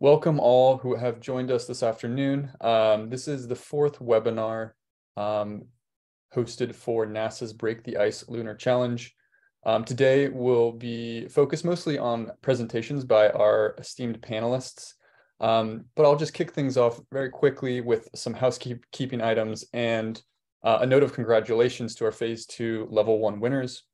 Welcome all who have joined us this afternoon. Um, this is the fourth webinar um, hosted for NASA's Break the Ice Lunar Challenge. Um, today will be focused mostly on presentations by our esteemed panelists, um, but I'll just kick things off very quickly with some housekeeping items and uh, a note of congratulations to our phase two level one winners.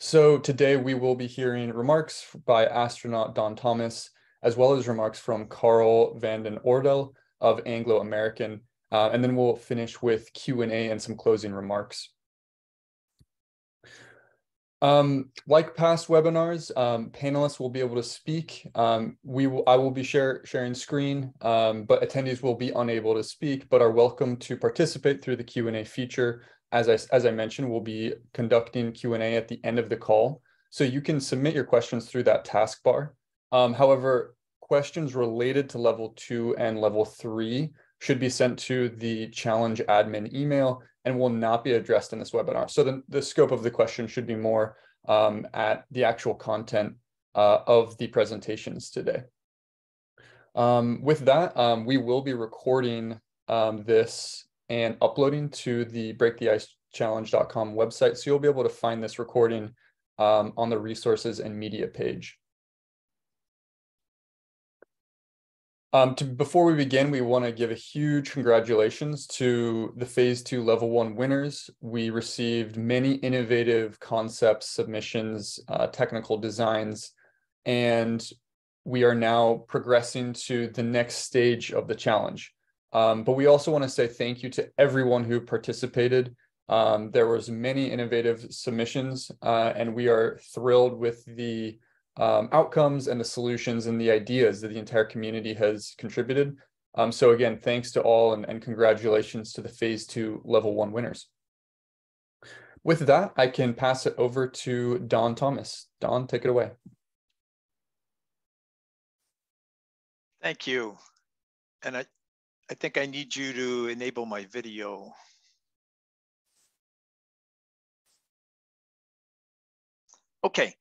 So today we will be hearing remarks by astronaut Don Thomas, as well as remarks from Carl Vanden Ordel of Anglo American, uh, and then we'll finish with Q&A and some closing remarks. Um, like past webinars, um, panelists will be able to speak. Um, we will, I will be share, sharing screen, um, but attendees will be unable to speak, but are welcome to participate through the Q&A feature. As I, as I mentioned, we'll be conducting Q&A at the end of the call. So you can submit your questions through that taskbar. Um, however, questions related to level two and level three should be sent to the challenge admin email and will not be addressed in this webinar. So the, the scope of the question should be more um, at the actual content uh, of the presentations today. Um, with that, um, we will be recording um, this and uploading to the breaktheicechallenge.com website. So you'll be able to find this recording um, on the resources and media page. Um, to, before we begin, we want to give a huge congratulations to the phase two level one winners. We received many innovative concepts, submissions, uh, technical designs, and we are now progressing to the next stage of the challenge. Um, but we also want to say thank you to everyone who participated. Um, there was many innovative submissions, uh, and we are thrilled with the um, outcomes and the solutions and the ideas that the entire community has contributed. Um, so again, thanks to all and, and congratulations to the phase two level one winners. With that, I can pass it over to Don Thomas. Don, take it away. Thank you. And I, I think I need you to enable my video. Okay,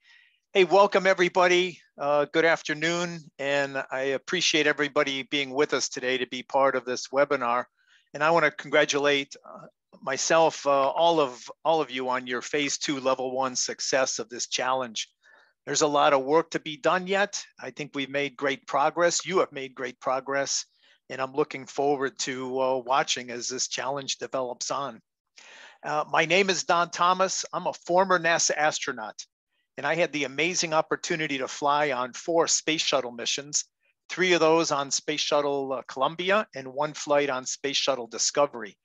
Hey, welcome everybody. Uh, good afternoon. And I appreciate everybody being with us today to be part of this webinar. And I want to congratulate uh, myself, uh, all of all of you on your phase two level one success of this challenge. There's a lot of work to be done yet. I think we've made great progress. You have made great progress. And I'm looking forward to uh, watching as this challenge develops on. Uh, my name is Don Thomas. I'm a former NASA astronaut and I had the amazing opportunity to fly on four space shuttle missions, three of those on Space Shuttle uh, Columbia and one flight on Space Shuttle Discovery.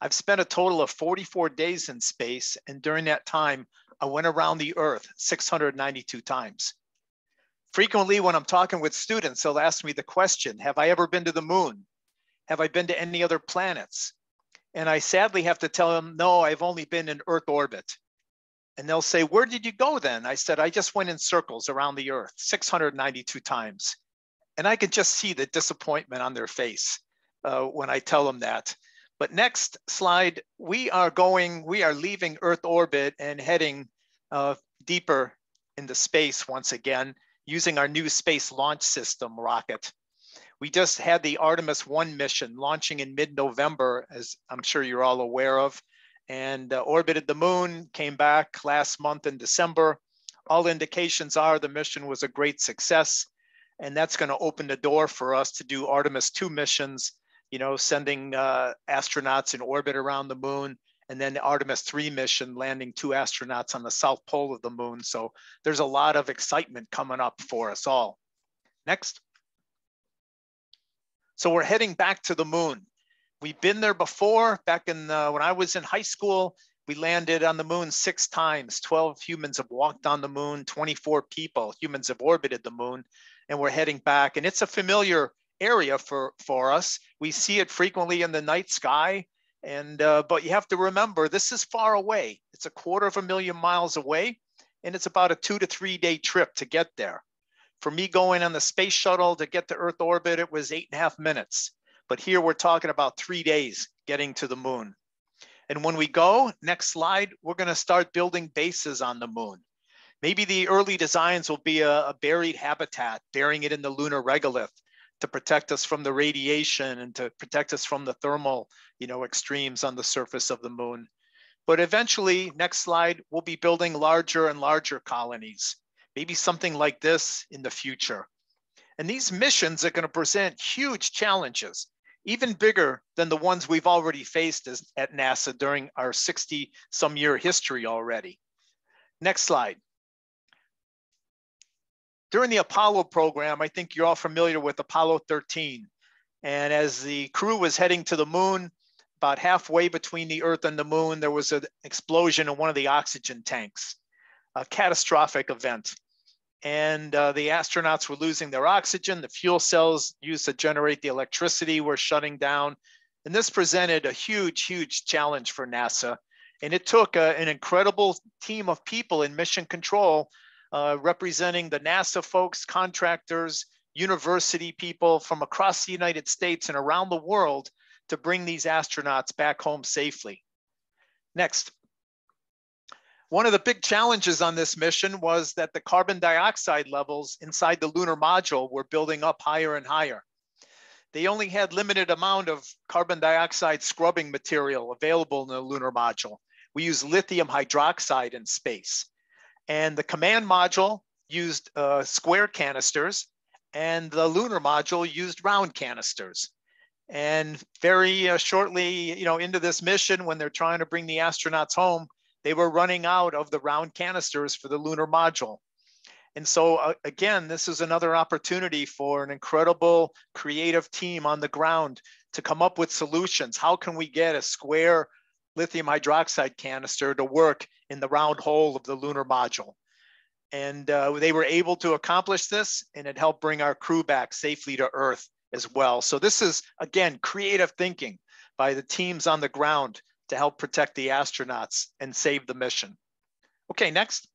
I've spent a total of 44 days in space, and during that time, I went around the Earth 692 times. Frequently, when I'm talking with students, they'll ask me the question Have I ever been to the moon? Have I been to any other planets? And I sadly have to tell them, No, I've only been in Earth orbit. And they'll say, Where did you go then? I said, I just went in circles around the earth 692 times. And I could just see the disappointment on their face uh, when I tell them that. But next slide, we are going, we are leaving Earth orbit and heading uh, deeper into space once again using our new space launch system rocket. We just had the Artemis 1 mission launching in mid November, as I'm sure you're all aware of and uh, orbited the moon, came back last month in December. All indications are the mission was a great success, and that's going to open the door for us to do Artemis 2 missions, you know, sending uh, astronauts in orbit around the moon, and then the Artemis 3 mission landing two astronauts on the south pole of the moon. So there's a lot of excitement coming up for us all. Next. So we're heading back to the moon. We've been there before. Back in uh, when I was in high school, we landed on the moon six times. 12 humans have walked on the moon, 24 people, humans have orbited the moon, and we're heading back. And it's a familiar area for, for us. We see it frequently in the night sky. And uh, but you have to remember this is far away. It's a quarter of a million miles away, and it's about a two to three day trip to get there. For me going on the space shuttle to get to Earth orbit, it was eight and a half minutes. But here we're talking about three days getting to the moon. And when we go, next slide, we're going to start building bases on the moon. Maybe the early designs will be a, a buried habitat, burying it in the lunar regolith to protect us from the radiation and to protect us from the thermal you know, extremes on the surface of the moon. But eventually, next slide, we'll be building larger and larger colonies, maybe something like this in the future. And these missions are going to present huge challenges, even bigger than the ones we've already faced as, at NASA during our 60 some year history already. Next slide. During the Apollo program, I think you're all familiar with Apollo 13. And as the crew was heading to the moon, about halfway between the Earth and the moon, there was an explosion in one of the oxygen tanks, a catastrophic event and uh, the astronauts were losing their oxygen. The fuel cells used to generate the electricity were shutting down. And this presented a huge, huge challenge for NASA. And it took a, uh, an incredible team of people in mission control uh, representing the NASA folks, contractors, university people from across the United States and around the world to bring these astronauts back home safely. Next. One of the big challenges on this mission was that the carbon dioxide levels inside the lunar module were building up higher and higher. They only had limited amount of carbon dioxide scrubbing material available in the lunar module. We use lithium hydroxide in space. And the command module used uh, square canisters and the lunar module used round canisters. And very uh, shortly, you know, into this mission, when they're trying to bring the astronauts home, they were running out of the round canisters for the lunar module. And so uh, again, this is another opportunity for an incredible creative team on the ground to come up with solutions. How can we get a square lithium hydroxide canister to work in the round hole of the lunar module? And uh, they were able to accomplish this and it helped bring our crew back safely to Earth as well. So this is, again, creative thinking by the teams on the ground to help protect the astronauts and save the mission. Okay, next.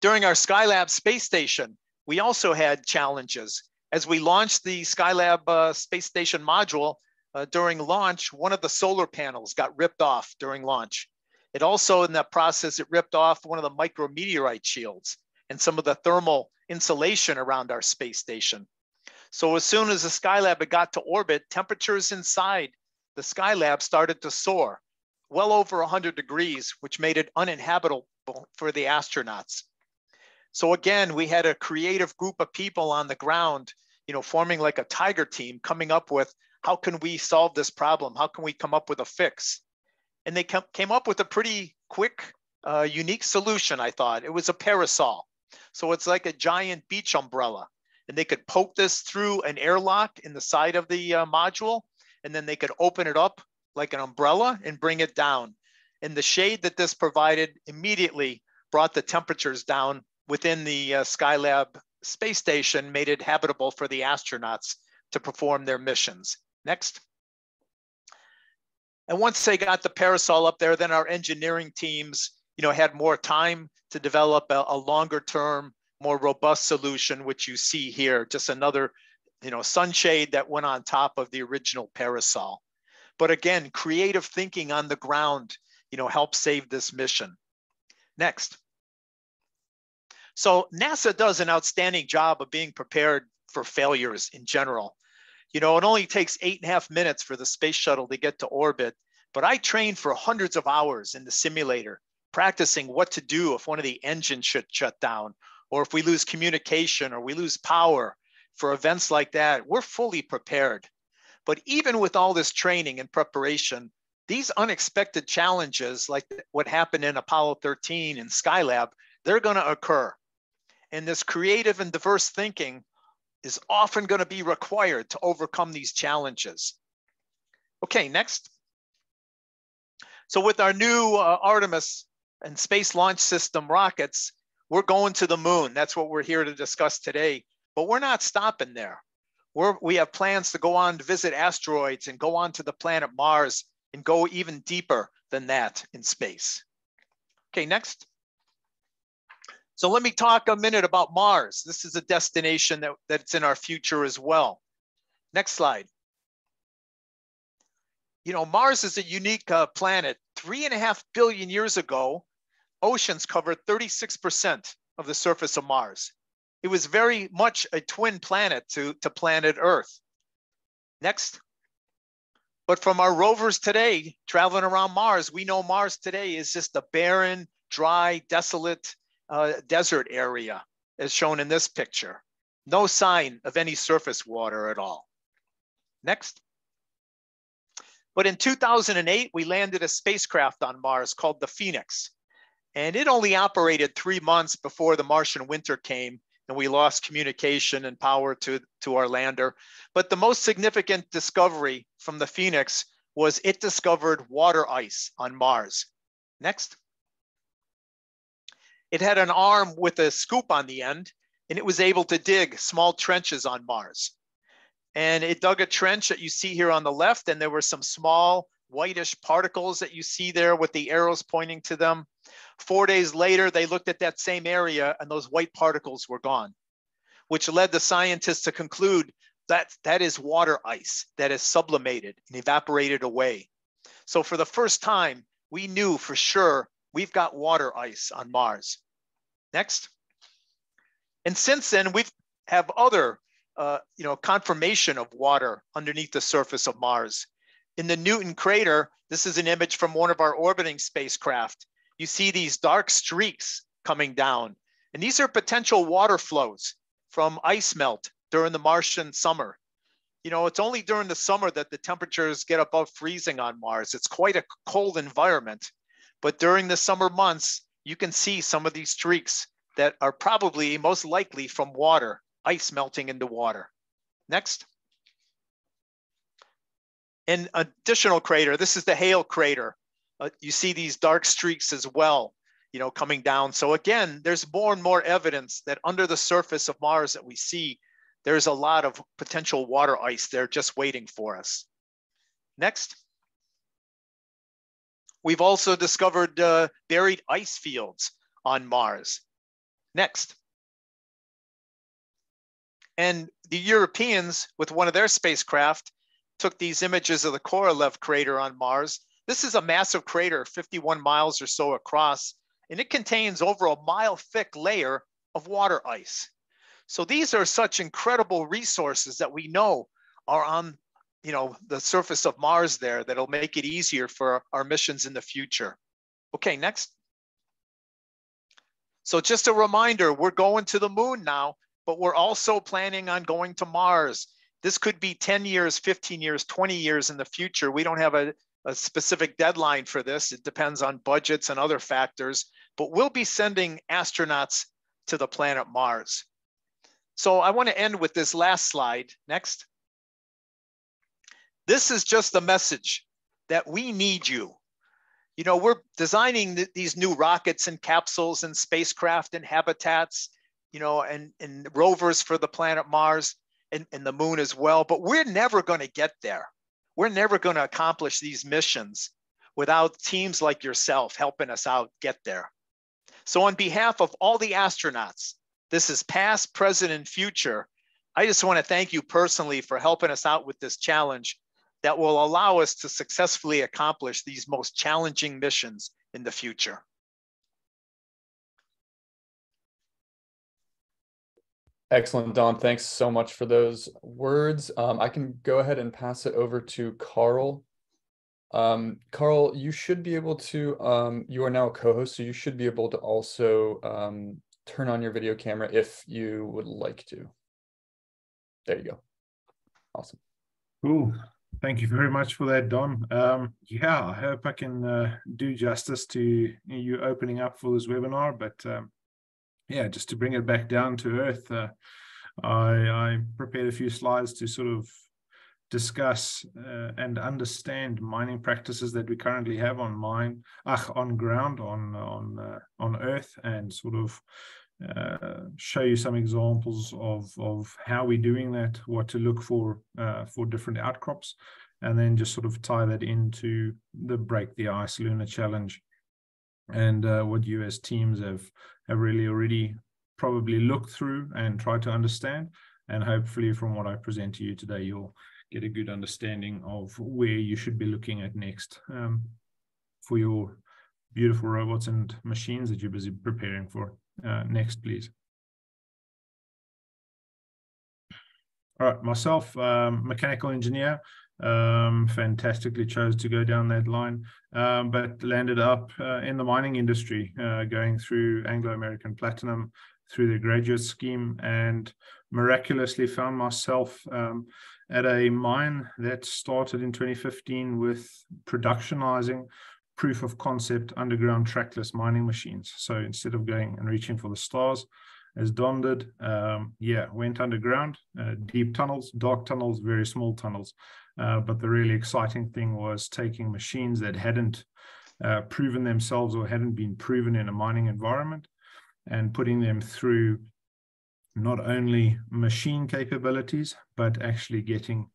During our Skylab space station, we also had challenges. As we launched the Skylab uh, space station module uh, during launch, one of the solar panels got ripped off during launch. It also, in that process, it ripped off one of the micrometeorite shields and some of the thermal insulation around our space station. So as soon as the Skylab had got to orbit, temperatures inside the Skylab started to soar well over 100 degrees, which made it uninhabitable for the astronauts. So again, we had a creative group of people on the ground, you know, forming like a tiger team, coming up with how can we solve this problem? How can we come up with a fix? And they came up with a pretty quick, uh, unique solution, I thought. It was a parasol. So it's like a giant beach umbrella. And they could poke this through an airlock in the side of the uh, module and then they could open it up like an umbrella and bring it down. And the shade that this provided immediately brought the temperatures down within the uh, Skylab space station, made it habitable for the astronauts to perform their missions. Next. And once they got the parasol up there, then our engineering teams, you know, had more time to develop a, a longer term, more robust solution, which you see here, just another you know, sunshade that went on top of the original parasol. But again, creative thinking on the ground, you know, helped save this mission. Next. So NASA does an outstanding job of being prepared for failures in general. You know, it only takes eight and a half minutes for the space shuttle to get to orbit, but I trained for hundreds of hours in the simulator, practicing what to do if one of the engines should shut down, or if we lose communication or we lose power, for events like that, we're fully prepared. But even with all this training and preparation, these unexpected challenges, like what happened in Apollo 13 and Skylab, they're going to occur. And this creative and diverse thinking is often going to be required to overcome these challenges. Okay, next. So with our new uh, Artemis and Space Launch System rockets, we're going to the moon. That's what we're here to discuss today. But we're not stopping there. We're, we have plans to go on to visit asteroids and go on to the planet Mars and go even deeper than that in space. Okay, next. So let me talk a minute about Mars. This is a destination that, that's in our future as well. Next slide. You know, Mars is a unique uh, planet. Three and a half billion years ago, oceans covered 36% of the surface of Mars. It was very much a twin planet to, to planet Earth. Next. But from our rovers today, traveling around Mars, we know Mars today is just a barren, dry, desolate uh, desert area, as shown in this picture. No sign of any surface water at all. Next. But in 2008, we landed a spacecraft on Mars called the Phoenix. And it only operated three months before the Martian winter came and we lost communication and power to, to our lander. But the most significant discovery from the Phoenix was it discovered water ice on Mars. Next. It had an arm with a scoop on the end, and it was able to dig small trenches on Mars. And it dug a trench that you see here on the left, and there were some small whitish particles that you see there with the arrows pointing to them. Four days later, they looked at that same area and those white particles were gone, which led the scientists to conclude that that is water ice that is sublimated and evaporated away. So for the first time, we knew for sure we've got water ice on Mars. Next. And since then, we've have other, uh, you know, confirmation of water underneath the surface of Mars. In the Newton crater, this is an image from one of our orbiting spacecraft. You see these dark streaks coming down. And these are potential water flows from ice melt during the Martian summer. You know, it's only during the summer that the temperatures get above freezing on Mars. It's quite a cold environment. But during the summer months, you can see some of these streaks that are probably most likely from water, ice melting into water. Next. An additional crater, this is the Hale crater. Uh, you see these dark streaks as well, you know, coming down. So again, there's more and more evidence that under the surface of Mars that we see, there's a lot of potential water ice there just waiting for us. Next. We've also discovered uh, buried ice fields on Mars. Next. And the Europeans, with one of their spacecraft, took these images of the Korolev crater on Mars. This is a massive crater, 51 miles or so across, and it contains over a mile thick layer of water ice. So these are such incredible resources that we know are on you know, the surface of Mars there that'll make it easier for our missions in the future. Okay, next. So just a reminder, we're going to the moon now, but we're also planning on going to Mars. This could be 10 years, 15 years, 20 years in the future. We don't have a, a specific deadline for this. It depends on budgets and other factors, but we'll be sending astronauts to the planet Mars. So I want to end with this last slide. Next. This is just a message that we need you. You know, we're designing th these new rockets and capsules and spacecraft and habitats, you know, and, and rovers for the planet Mars and, and the moon as well. But we're never going to get there. We're never going to accomplish these missions without teams like yourself helping us out get there. So, on behalf of all the astronauts, this is past, present, and future. I just want to thank you personally for helping us out with this challenge that will allow us to successfully accomplish these most challenging missions in the future. Excellent, Don. Thanks so much for those words. Um, I can go ahead and pass it over to Carl. Um, Carl, you should be able to, um, you are now a co-host, so you should be able to also um, turn on your video camera if you would like to. There you go. Awesome. Cool. Thank you very much for that, Don. Um, yeah, I hope I can uh, do justice to you opening up for this webinar, but um, yeah, just to bring it back down to earth, uh, I, I, prepared a few slides to sort of discuss uh, and understand mining practices that we currently have on mine, on ground, on on uh, on earth, and sort of uh, show you some examples of of how we're doing that, what to look for uh, for different outcrops, and then just sort of tie that into the break the ice lunar challenge, and uh, what you as teams have have really already probably looked through and tried to understand, and hopefully from what I present to you today, you'll get a good understanding of where you should be looking at next um, for your beautiful robots and machines that you're busy preparing for. Uh, next, please. All right, myself, um, mechanical engineer, um, fantastically chose to go down that line, um, but landed up uh, in the mining industry, uh, going through Anglo American Platinum through the graduate scheme, and miraculously found myself um, at a mine that started in 2015 with productionizing proof of concept underground trackless mining machines. So instead of going and reaching for the stars, as Don did, um, yeah, went underground, uh, deep tunnels, dark tunnels, very small tunnels. Uh, but the really exciting thing was taking machines that hadn't uh, proven themselves or hadn't been proven in a mining environment and putting them through not only machine capabilities, but actually getting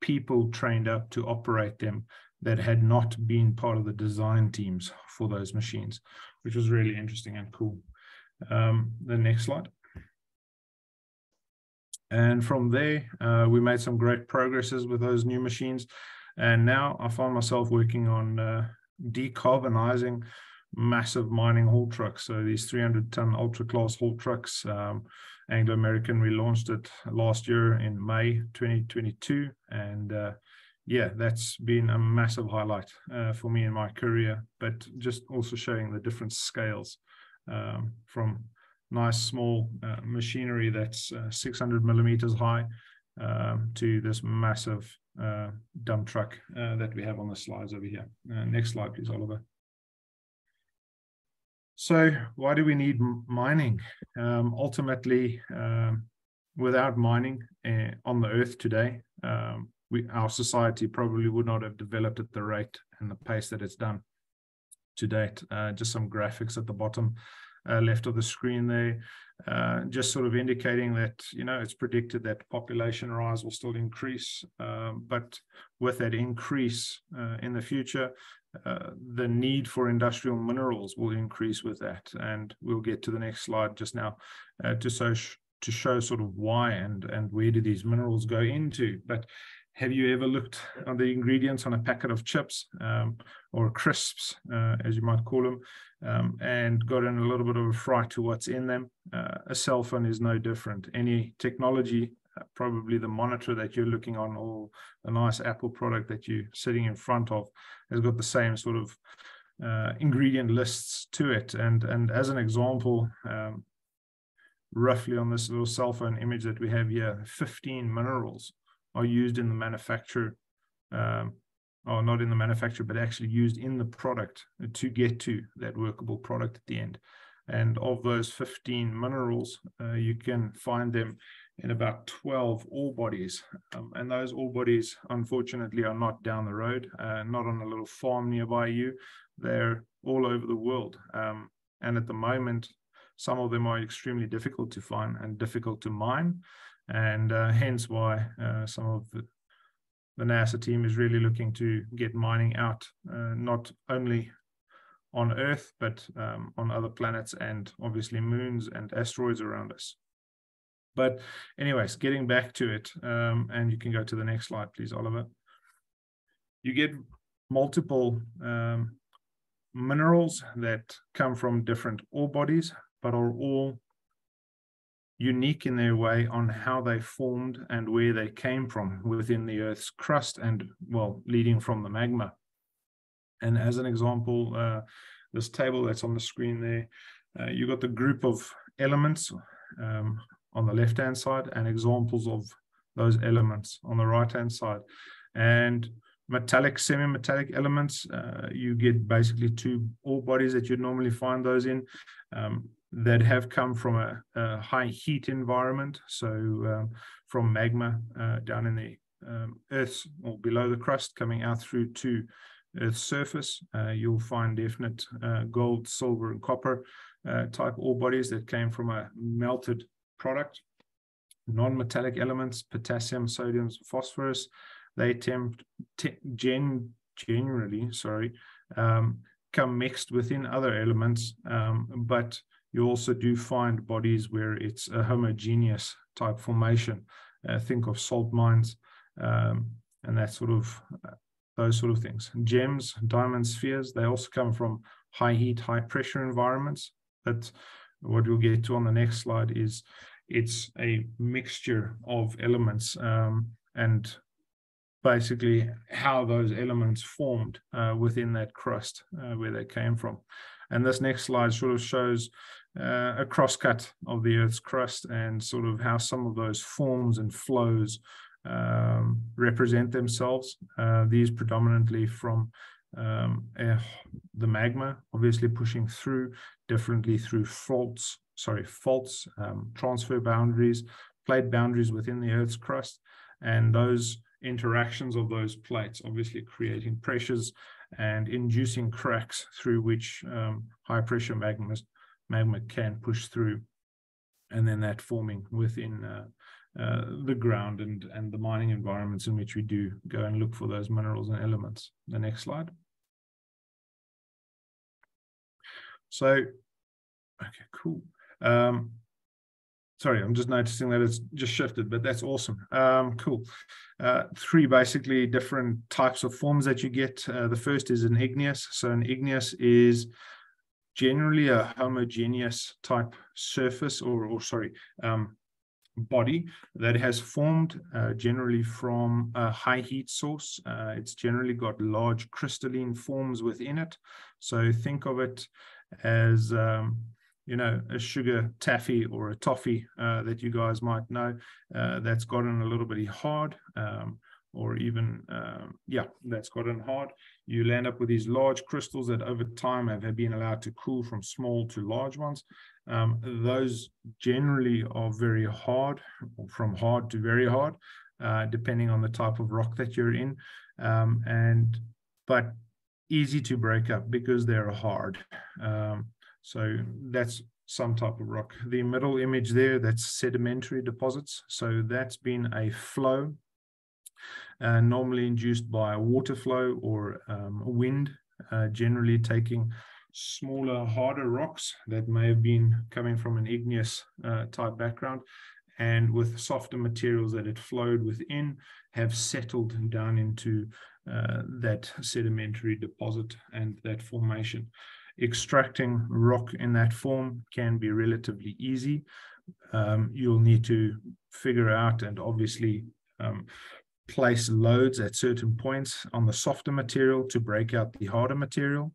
people trained up to operate them that had not been part of the design teams for those machines, which was really interesting and cool. Um, the next slide. And from there, uh, we made some great progresses with those new machines. And now I find myself working on uh, decarbonizing massive mining haul trucks. So these 300 ton ultra class haul trucks, um, Anglo American, we launched it last year in May 2022. And uh, yeah, that's been a massive highlight uh, for me in my career, but just also showing the different scales um, from nice small uh, machinery that's uh, 600 millimeters high um, to this massive uh, dump truck uh, that we have on the slides over here. Uh, next slide, please, Oliver. So why do we need mining? Um, ultimately, um, without mining uh, on the earth today, um, we, our society probably would not have developed at the rate and the pace that it's done to date. just some graphics at the bottom uh, left of the screen there, uh, just sort of indicating that, you know, it's predicted that population rise will still increase. Um, but with that increase uh, in the future, uh, the need for industrial minerals will increase with that. And we'll get to the next slide just now uh, to, so to show sort of why and, and where do these minerals go into. But have you ever looked on the ingredients on a packet of chips um, or crisps, uh, as you might call them, um, and gotten a little bit of a fright to what's in them? Uh, a cell phone is no different. Any technology, uh, probably the monitor that you're looking on or a nice Apple product that you're sitting in front of, has got the same sort of uh, ingredient lists to it. And, and as an example, um, roughly on this little cell phone image that we have here, 15 minerals are used in the manufacture, um, or not in the manufacture, but actually used in the product to get to that workable product at the end. And of those 15 minerals, uh, you can find them in about 12 ore bodies. Um, and those ore bodies, unfortunately, are not down the road, uh, not on a little farm nearby you. They're all over the world. Um, and at the moment, some of them are extremely difficult to find and difficult to mine and uh, hence why uh, some of the, the, NASA team is really looking to get mining out, uh, not only on Earth, but um, on other planets and obviously moons and asteroids around us. But anyways, getting back to it, um, and you can go to the next slide, please, Oliver. You get multiple um, minerals that come from different ore bodies, but are all unique in their way on how they formed and where they came from within the Earth's crust and, well, leading from the magma. And as an example, uh, this table that's on the screen there, uh, you got the group of elements um, on the left hand side and examples of those elements on the right hand side. And metallic, semi metallic elements, uh, you get basically two ore bodies that you'd normally find those in. Um, that have come from a, a high heat environment, so um, from magma uh, down in the um, Earth's or below the crust, coming out through to Earth's surface. Uh, you'll find definite uh, gold, silver, and copper uh, type ore bodies that came from a melted product. Non-metallic elements, potassium, sodium, phosphorus, they tend gen generally, sorry, um, come mixed within other elements, um, but you also do find bodies where it's a homogeneous type formation. Uh, think of salt mines um, and that sort of uh, those sort of things. Gems, diamond spheres, they also come from high heat, high pressure environments. But what we'll get to on the next slide is it's a mixture of elements um, and basically how those elements formed uh, within that crust uh, where they came from. And this next slide sort of shows uh, a crosscut of the Earth's crust and sort of how some of those forms and flows um, represent themselves. Uh, these predominantly from um, uh, the magma, obviously pushing through differently through faults, sorry, faults, um, transfer boundaries, plate boundaries within the Earth's crust, and those interactions of those plates, obviously creating pressures and inducing cracks through which um, high pressure magma, magma can push through, and then that forming within uh, uh, the ground and, and the mining environments in which we do go and look for those minerals and elements. The next slide. So, okay, cool. Um, sorry, I'm just noticing that it's just shifted, but that's awesome. Um, cool. Uh, three basically different types of forms that you get. Uh, the first is an igneous. So an igneous is generally a homogeneous type surface or, or sorry, um, body that has formed uh, generally from a high heat source. Uh, it's generally got large crystalline forms within it. So think of it as um, you know a sugar taffy or a toffee uh, that you guys might know uh, that's gotten a little bit hard um, or even um, yeah that's gotten hard you land up with these large crystals that over time have, have been allowed to cool from small to large ones um, those generally are very hard from hard to very hard uh, depending on the type of rock that you're in um, and but easy to break up because they're hard. Um, so that's some type of rock. The middle image there, that's sedimentary deposits. So that's been a flow, uh, normally induced by water flow or um, wind, uh, generally taking smaller, harder rocks that may have been coming from an igneous uh, type background and with softer materials that had flowed within have settled down into uh, that sedimentary deposit and that formation. Extracting rock in that form can be relatively easy. Um, you'll need to figure out and obviously um, place loads at certain points on the softer material to break out the harder material,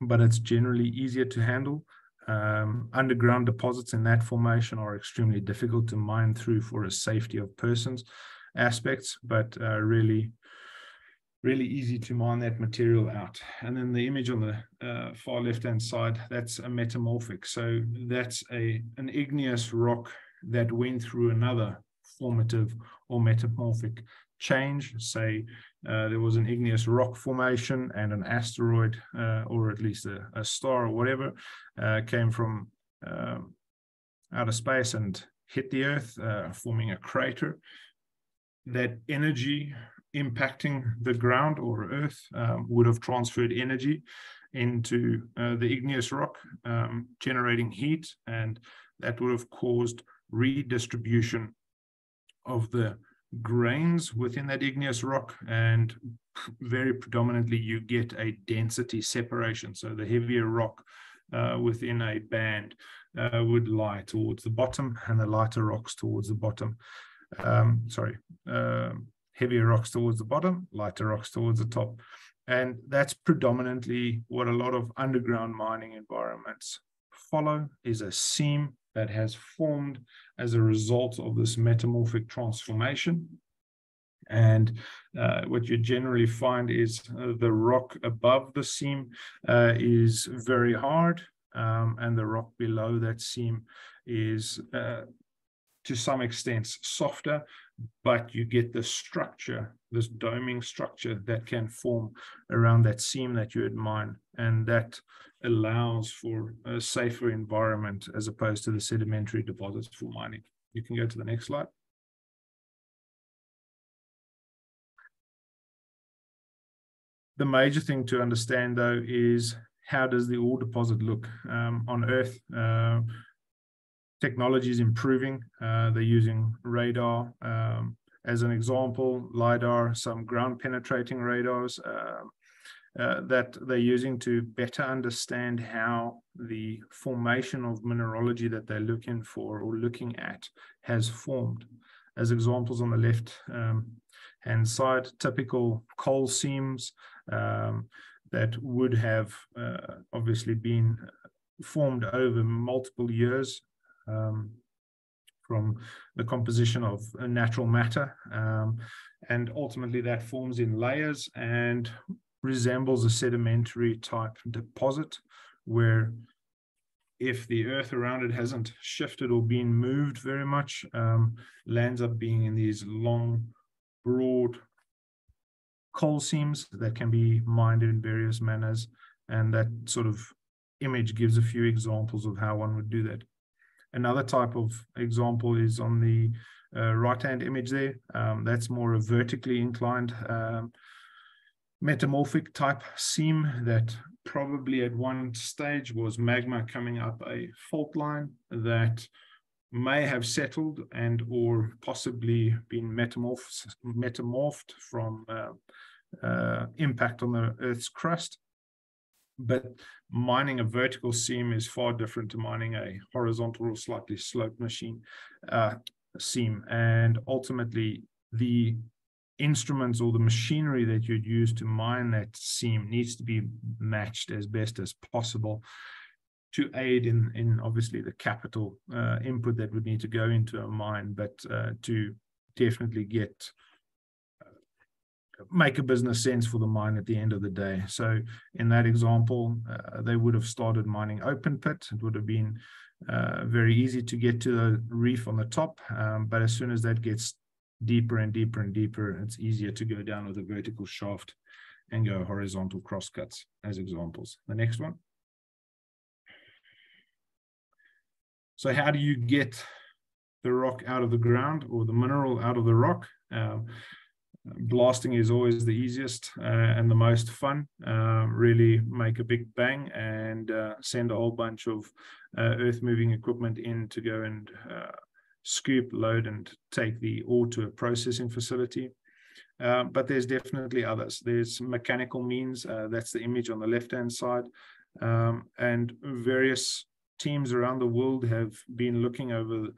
but it's generally easier to handle. Um, underground deposits in that formation are extremely difficult to mine through for a safety of persons aspects, but uh, really really easy to mine that material out. And then the image on the uh, far left-hand side, that's a metamorphic. So that's a an igneous rock that went through another formative or metamorphic change. Say uh, there was an igneous rock formation and an asteroid, uh, or at least a, a star or whatever, uh, came from um, outer space and hit the Earth, uh, forming a crater. That energy impacting the ground or earth um, would have transferred energy into uh, the igneous rock, um, generating heat, and that would have caused redistribution of the grains within that igneous rock and very predominantly you get a density separation so the heavier rock uh, within a band uh, would lie towards the bottom and the lighter rocks towards the bottom um, sorry um, heavier rocks towards the bottom, lighter rocks towards the top. And that's predominantly what a lot of underground mining environments follow is a seam that has formed as a result of this metamorphic transformation. And uh, what you generally find is uh, the rock above the seam uh, is very hard, um, and the rock below that seam is uh, to some extent softer, but you get the structure, this doming structure that can form around that seam that you admire. And that allows for a safer environment as opposed to the sedimentary deposits for mining. You can go to the next slide. The major thing to understand though is how does the ore deposit look um, on Earth? Uh, technology is improving. Uh, they're using radar um, as an example, LiDAR, some ground penetrating radars, uh, uh, that they're using to better understand how the formation of mineralogy that they're looking for or looking at has formed. As examples on the left um, hand side, typical coal seams um, that would have uh, obviously been formed over multiple years um, from the composition of natural matter. Um, and ultimately that forms in layers and resembles a sedimentary type deposit where if the earth around it hasn't shifted or been moved very much, um, lands up being in these long, broad coal seams that can be mined in various manners. And that sort of image gives a few examples of how one would do that. Another type of example is on the uh, right-hand image there. Um, that's more a vertically inclined um, metamorphic type seam that probably at one stage was magma coming up a fault line that may have settled and or possibly been metamorphed, metamorphed from uh, uh, impact on the Earth's crust. But mining a vertical seam is far different to mining a horizontal or slightly sloped machine uh, seam. And ultimately, the instruments or the machinery that you'd use to mine that seam needs to be matched as best as possible to aid in in obviously the capital uh, input that would need to go into a mine, but uh, to definitely get make a business sense for the mine at the end of the day. So in that example, uh, they would have started mining open pit. It would have been uh, very easy to get to the reef on the top, um, but as soon as that gets deeper and deeper and deeper, it's easier to go down with a vertical shaft and go horizontal crosscuts as examples. The next one. So how do you get the rock out of the ground or the mineral out of the rock? Um, blasting is always the easiest uh, and the most fun. Uh, really make a big bang and uh, send a whole bunch of uh, earth moving equipment in to go and uh, scoop, load, and take the ore to a processing facility. Uh, but there's definitely others. There's mechanical means. that's the image on the left hand side. Um, and various teams around the world have been looking over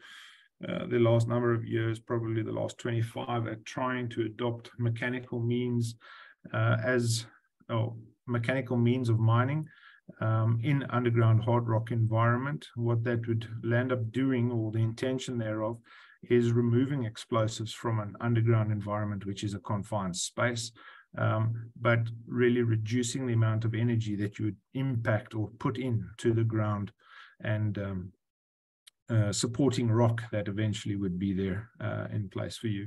uh, the last number of years, probably the last 25, at trying to adopt mechanical means uh, as oh, mechanical means of mining um, in underground hard rock environment. What that would land up doing, or the intention thereof, is removing explosives from an underground environment, which is a confined space. Um, but really reducing the amount of energy that you would impact or put in to the ground and um, uh, supporting rock that eventually would be there uh, in place for you.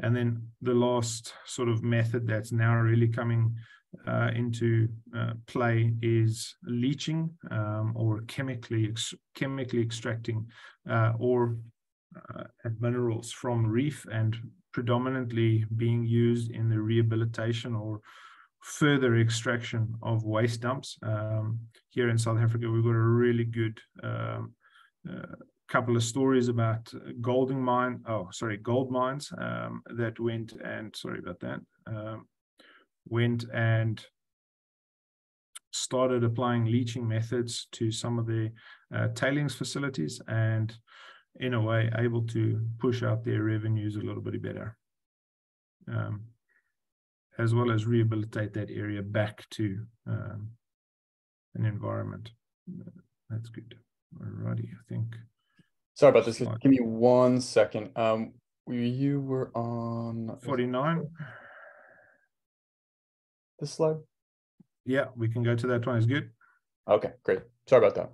And then the last sort of method that's now really coming uh, into uh, play is leaching um, or chemically ex chemically extracting uh, or minerals from reef and predominantly being used in the rehabilitation or further extraction of waste dumps. Um, here in South Africa, we've got a really good um, uh, couple of stories about golding mine, oh, sorry, gold mines um, that went and, sorry about that, um, went and started applying leaching methods to some of the uh, tailings facilities and in a way able to push out their revenues a little bit better um, as well as rehabilitate that area back to um, an environment. That's good. Alrighty i think Sorry about this. Give me one second. Um, you were on 49. This slide? Yeah, we can go to that one. Is good. Okay, great. Sorry about that.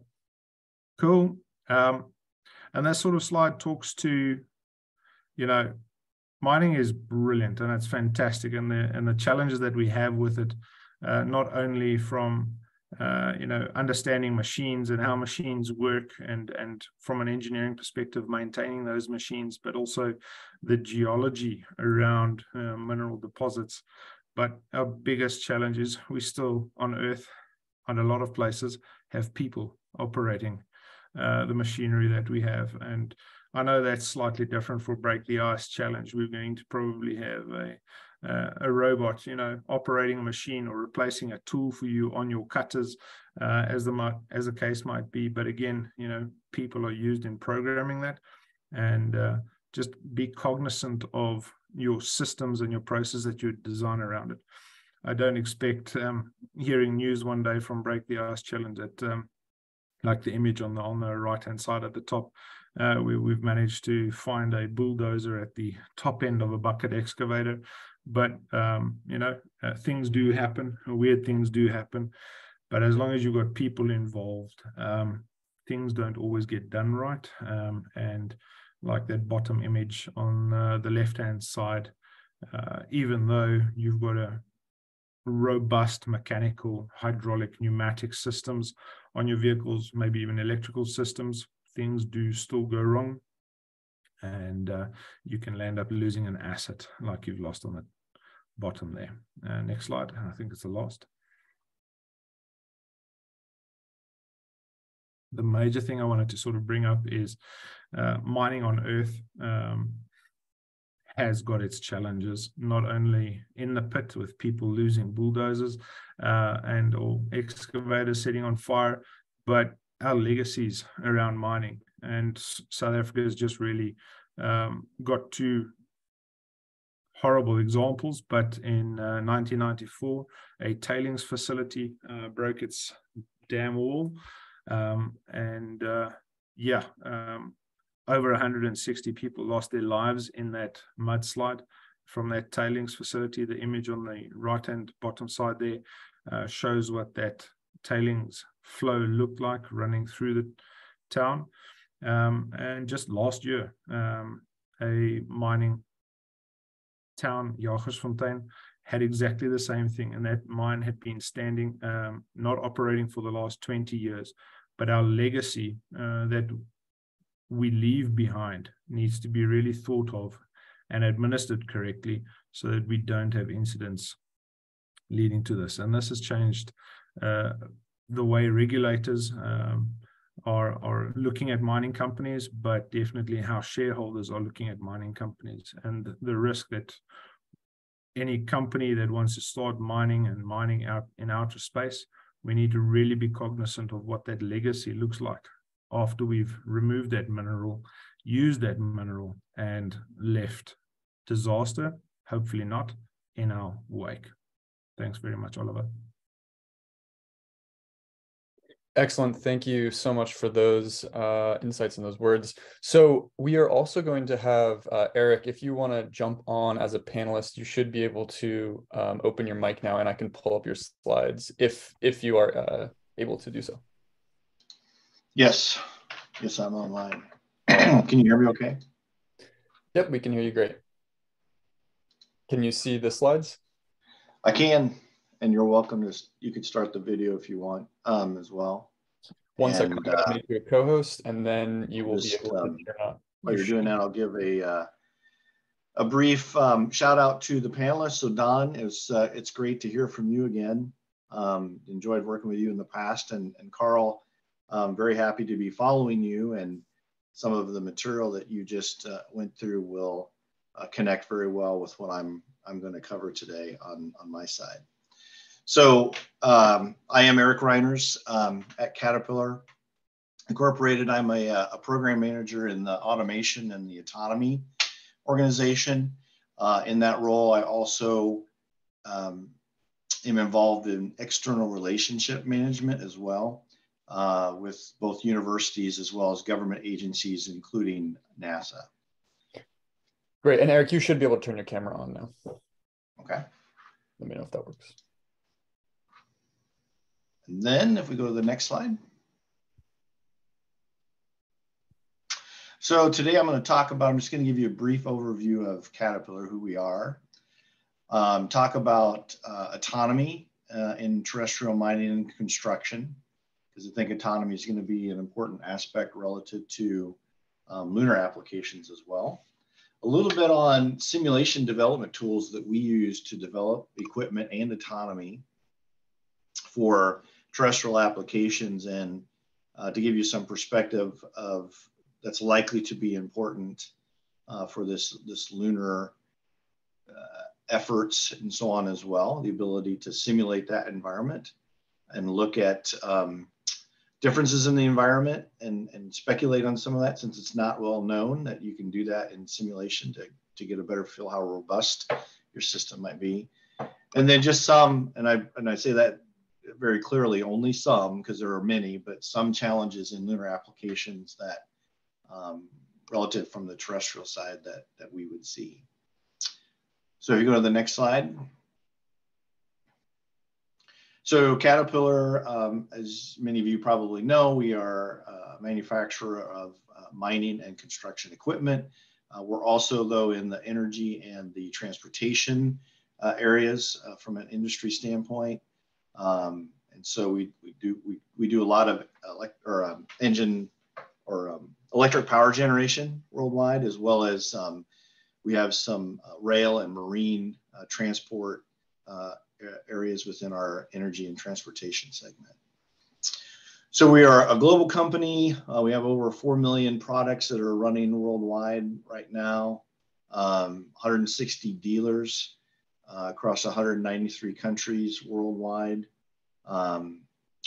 Cool. Um, and that sort of slide talks to, you know, mining is brilliant and it's fantastic, and the and the challenges that we have with it, uh, not only from uh, you know, understanding machines and how machines work, and and from an engineering perspective, maintaining those machines, but also the geology around uh, mineral deposits. But our biggest challenge is we still on Earth, on a lot of places, have people operating uh, the machinery that we have, and I know that's slightly different for Break the Ice Challenge. We're going to probably have a, uh, a robot, you know, operating a machine or replacing a tool for you on your cutters, uh, as the as the case might be. But again, you know, people are used in programming that, and uh, just be cognizant of your systems and your process that you design around it. I don't expect um, hearing news one day from Break the Ice Challenge that, um, like the image on the on the right hand side at the top, uh, we, we've managed to find a bulldozer at the top end of a bucket excavator. But um, you know, uh, things do happen. Weird things do happen. But as long as you've got people involved, um, things don't always get done right. Um, and like that bottom image on uh, the left hand side, uh, even though you've got a robust mechanical, hydraulic, pneumatic systems on your vehicles, maybe even electrical systems, things do still go wrong. And uh, you can end up losing an asset like you've lost on the bottom there. Uh, next slide. I think it's the last. The major thing I wanted to sort of bring up is uh, mining on Earth um, has got its challenges, not only in the pit with people losing bulldozers uh, and or excavators setting on fire, but our legacies around mining. And South Africa has just really um, got two horrible examples, but in uh, 1994, a tailings facility uh, broke its dam wall. Um, and uh, yeah, um, over 160 people lost their lives in that mudslide from that tailings facility. The image on the right hand bottom side there uh, shows what that tailings flow looked like running through the town. Um, and just last year, um, a mining town, Jagersfontein, had exactly the same thing. And that mine had been standing, um, not operating for the last 20 years. But our legacy uh, that we leave behind needs to be really thought of and administered correctly so that we don't have incidents leading to this. And this has changed uh, the way regulators um, are, are looking at mining companies, but definitely how shareholders are looking at mining companies and the risk that any company that wants to start mining and mining out in outer space, we need to really be cognizant of what that legacy looks like after we've removed that mineral, used that mineral, and left disaster, hopefully not, in our wake. Thanks very much, Oliver. Excellent. Thank you so much for those uh, insights and those words. So we are also going to have uh, Eric, if you want to jump on as a panelist, you should be able to um, open your mic now and I can pull up your slides if if you are uh, able to do so. Yes. Yes, I'm online. can you hear me okay? Yep, we can hear you great. Can you see the slides? I can, and you're welcome to, you could start the video if you want um, as well. One and, second, I'm going to uh, make you a co-host, and then you will just, be able um, to. While you're doing that, I'll give a uh, a brief um, shout out to the panelists. So Don, it's uh, it's great to hear from you again. Um, enjoyed working with you in the past, and and Carl, I'm very happy to be following you and some of the material that you just uh, went through will uh, connect very well with what I'm, I'm going to cover today on, on my side. So um, I am Eric Reiners um, at Caterpillar Incorporated. I'm a, uh, a, program manager in the automation and the autonomy organization. Uh, in that role, I also um, am involved in external relationship management as well uh, with both universities as well as government agencies, including NASA. Great. And Eric, you should be able to turn your camera on now. Okay. Let me know if that works. And then if we go to the next slide. So today I'm going to talk about, I'm just going to give you a brief overview of Caterpillar, who we are, um, talk about uh, autonomy uh, in terrestrial mining and construction, because I think autonomy is going to be an important aspect relative to um, lunar applications as well. A little bit on simulation development tools that we use to develop equipment and autonomy for terrestrial applications and uh, to give you some perspective of that's likely to be important uh, for this, this lunar uh, efforts and so on as well, the ability to simulate that environment and look at um, differences in the environment and, and speculate on some of that since it's not well known that you can do that in simulation to, to get a better feel how robust your system might be. And then just some, and I, and I say that very clearly, only some, because there are many, but some challenges in lunar applications that um, relative from the terrestrial side that, that we would see. So if you go to the next slide. So Caterpillar, um, as many of you probably know, we are a manufacturer of uh, mining and construction equipment. Uh, we're also though in the energy and the transportation uh, areas uh, from an industry standpoint. Um, and so we, we do we, we do a lot of elect, or um, engine or um, electric power generation worldwide, as well as um, we have some uh, rail and marine uh, transport uh, areas within our energy and transportation segment. So we are a global company. Uh, we have over 4 million products that are running worldwide right now, um, 160 dealers uh, across 193 countries worldwide. Um,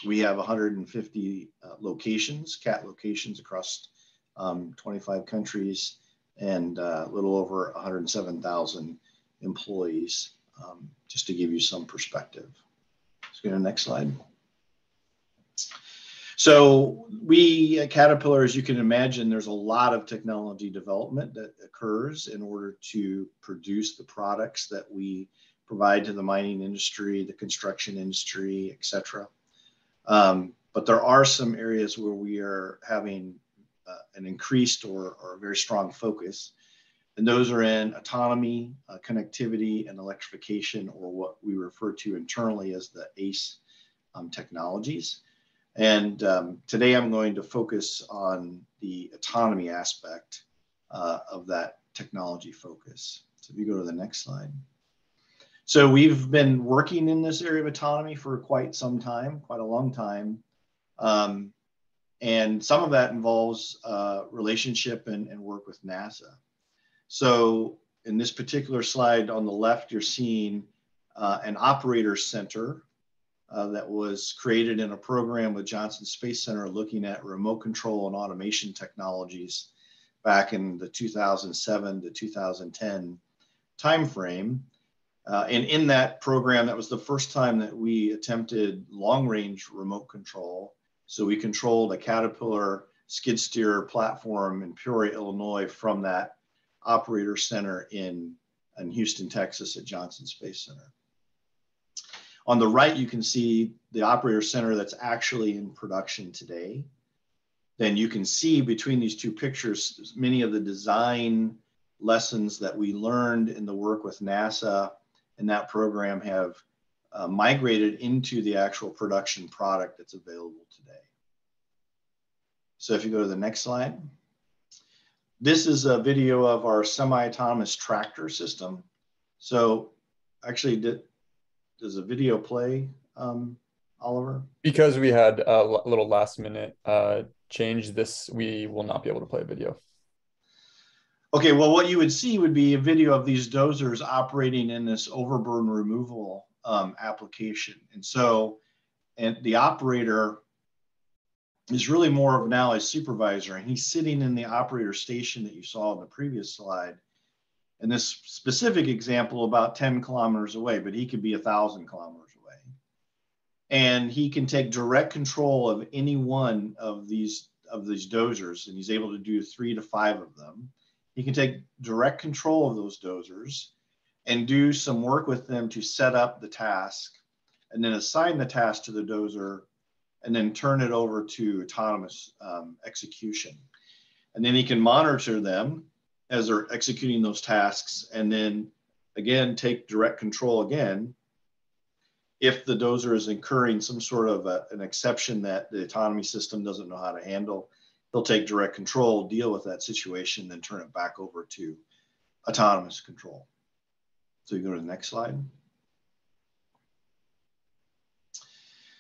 we have 150 uh, locations, CAT locations across um, 25 countries and uh, a little over 107,000 employees, um, just to give you some perspective. Let's go to the next slide. So we at Caterpillar, as you can imagine, there's a lot of technology development that occurs in order to produce the products that we provide to the mining industry, the construction industry, et cetera. Um, but there are some areas where we are having uh, an increased or, or very strong focus. And those are in autonomy, uh, connectivity, and electrification, or what we refer to internally as the ACE um, technologies. And um, today I'm going to focus on the autonomy aspect uh, of that technology focus. So if you go to the next slide. So we've been working in this area of autonomy for quite some time, quite a long time. Um, and some of that involves uh, relationship and, and work with NASA. So in this particular slide on the left, you're seeing uh, an operator center uh, that was created in a program with Johnson Space Center looking at remote control and automation technologies back in the 2007 to 2010 timeframe. Uh, and in that program, that was the first time that we attempted long range remote control so we controlled a Caterpillar skid steer platform in Peoria, Illinois from that operator center in, in Houston, Texas at Johnson Space Center. On the right, you can see the operator center that's actually in production today. Then you can see between these two pictures, many of the design lessons that we learned in the work with NASA and that program have uh, migrated into the actual production product that's available today. So if you go to the next slide, this is a video of our semi-autonomous tractor system. So actually, does a video play, um, Oliver? Because we had a little last minute uh, change, this we will not be able to play a video. Okay, well, what you would see would be a video of these dozers operating in this overburden removal um, application. And so, and the operator is really more of now a supervisor and he's sitting in the operator station that you saw in the previous slide in this specific example about 10 kilometers away but he could be a thousand kilometers away and he can take direct control of any one of these of these dozers and he's able to do three to five of them he can take direct control of those dozers and do some work with them to set up the task and then assign the task to the dozer and then turn it over to autonomous um, execution. And then he can monitor them as they're executing those tasks and then again take direct control again if the dozer is incurring some sort of a, an exception that the autonomy system doesn't know how to handle they'll take direct control deal with that situation then turn it back over to autonomous control. So you go to the next slide.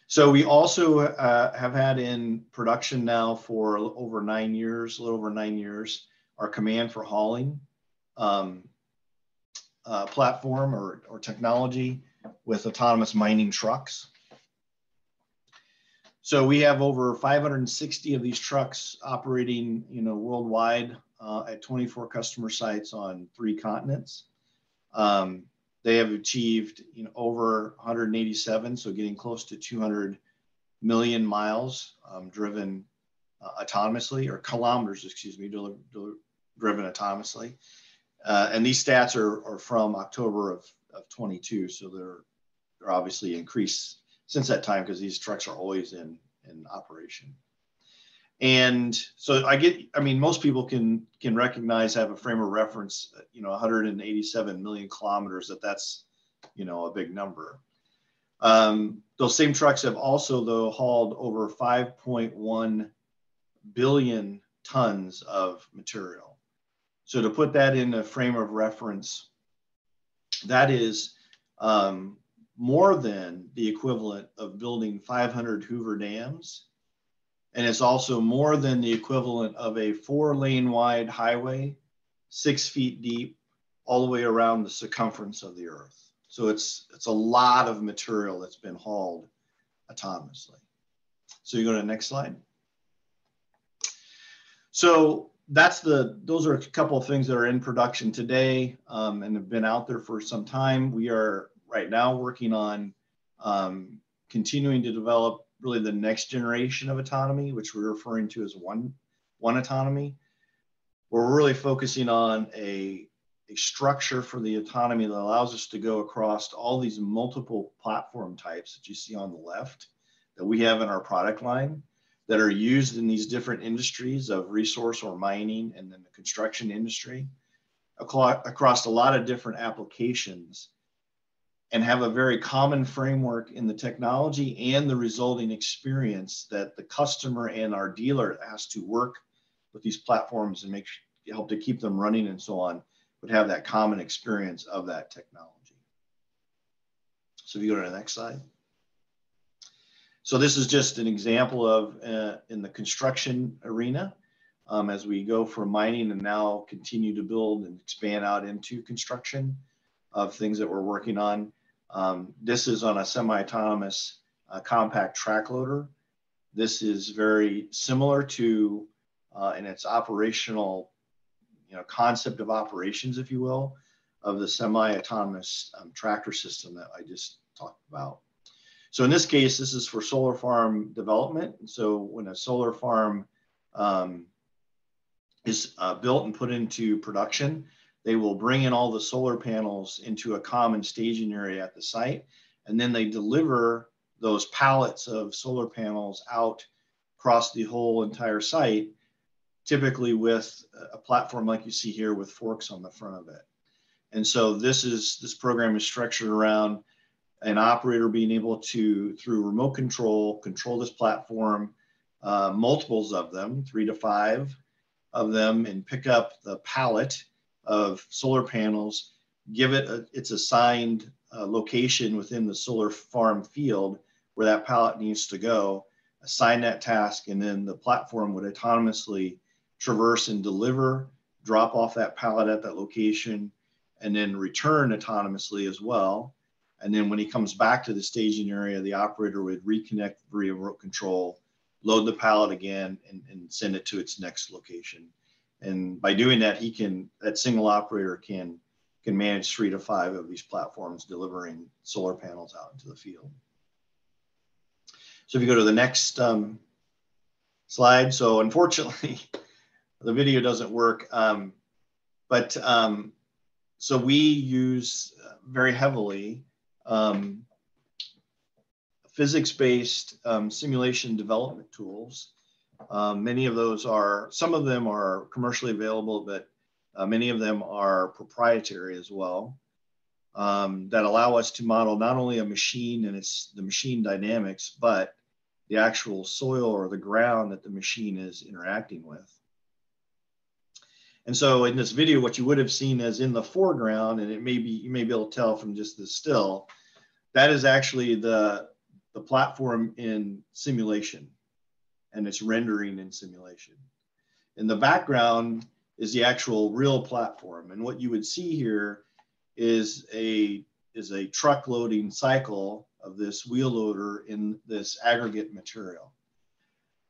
So we also uh, have had in production now for over nine years, a little over nine years, our command for hauling um, uh, platform or, or technology with autonomous mining trucks. So we have over 560 of these trucks operating, you know, worldwide uh, at 24 customer sites on three continents. Um, they have achieved, you know, over 187, so getting close to 200 million miles um, driven uh, autonomously, or kilometers, excuse me, driven autonomously. Uh, and these stats are, are from October of, of 22, so they're, they're obviously increased since that time because these trucks are always in, in operation. And so I get, I mean, most people can can recognize, have a frame of reference, you know, 187 million kilometers, that that's, you know, a big number. Um, those same trucks have also, though, hauled over 5.1 billion tons of material. So to put that in a frame of reference, that is um, more than the equivalent of building 500 Hoover dams. And it's also more than the equivalent of a four lane wide highway, six feet deep, all the way around the circumference of the earth. So it's, it's a lot of material that's been hauled autonomously. So you go to the next slide. So that's the, those are a couple of things that are in production today um, and have been out there for some time. We are right now working on um, continuing to develop really the next generation of autonomy, which we're referring to as one, one autonomy. We're really focusing on a, a structure for the autonomy that allows us to go across all these multiple platform types that you see on the left that we have in our product line that are used in these different industries of resource or mining and then the construction industry across a lot of different applications and have a very common framework in the technology and the resulting experience that the customer and our dealer has to work with these platforms and make help to keep them running and so on would have that common experience of that technology. So if you go to the next slide. So this is just an example of uh, in the construction arena um, as we go from mining and now continue to build and expand out into construction of things that we're working on. Um, this is on a semi-autonomous uh, compact track loader. This is very similar to, uh, in its operational, you know, concept of operations, if you will, of the semi-autonomous um, tractor system that I just talked about. So in this case, this is for solar farm development. So when a solar farm um, is uh, built and put into production, they will bring in all the solar panels into a common staging area at the site, and then they deliver those pallets of solar panels out across the whole entire site, typically with a platform like you see here with forks on the front of it. And so this is this program is structured around an operator being able to, through remote control, control this platform, uh, multiples of them, three to five of them, and pick up the pallet of solar panels, give it a, its assigned uh, location within the solar farm field where that pallet needs to go, assign that task, and then the platform would autonomously traverse and deliver, drop off that pallet at that location, and then return autonomously as well. And then when he comes back to the staging area, the operator would reconnect via remote control, load the pallet again, and, and send it to its next location. And by doing that, he can, that single operator can, can manage three to five of these platforms delivering solar panels out into the field. So if you go to the next um, slide. So unfortunately, the video doesn't work. Um, but um, so we use very heavily um, physics-based um, simulation development tools um, many of those are, some of them are commercially available, but uh, many of them are proprietary as well um, that allow us to model not only a machine and its the machine dynamics, but the actual soil or the ground that the machine is interacting with. And so in this video, what you would have seen as in the foreground, and it may be, you may be able to tell from just the still, that is actually the, the platform in simulation and it's rendering in simulation. In the background is the actual real platform. And what you would see here is a is a truck loading cycle of this wheel loader in this aggregate material.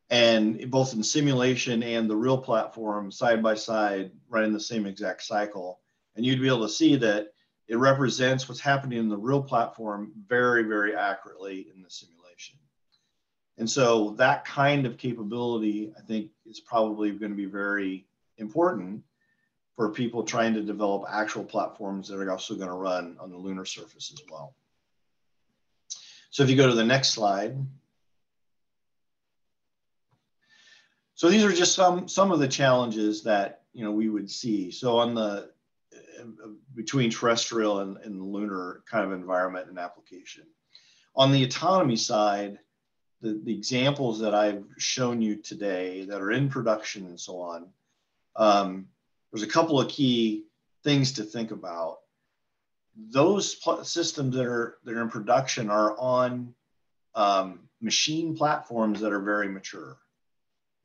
And both in simulation and the real platform side by side running the same exact cycle. And you'd be able to see that it represents what's happening in the real platform very, very accurately in the simulation. And so that kind of capability, I think, is probably going to be very important for people trying to develop actual platforms that are also going to run on the lunar surface as well. So if you go to the next slide. So these are just some, some of the challenges that you know we would see. So on the between terrestrial and, and lunar kind of environment and application. On the autonomy side, the, the examples that I've shown you today that are in production and so on, um, there's a couple of key things to think about. Those systems that are that are in production are on um, machine platforms that are very mature.